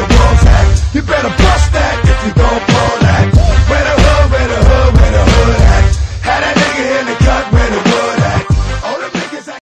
where the world's at You better bust.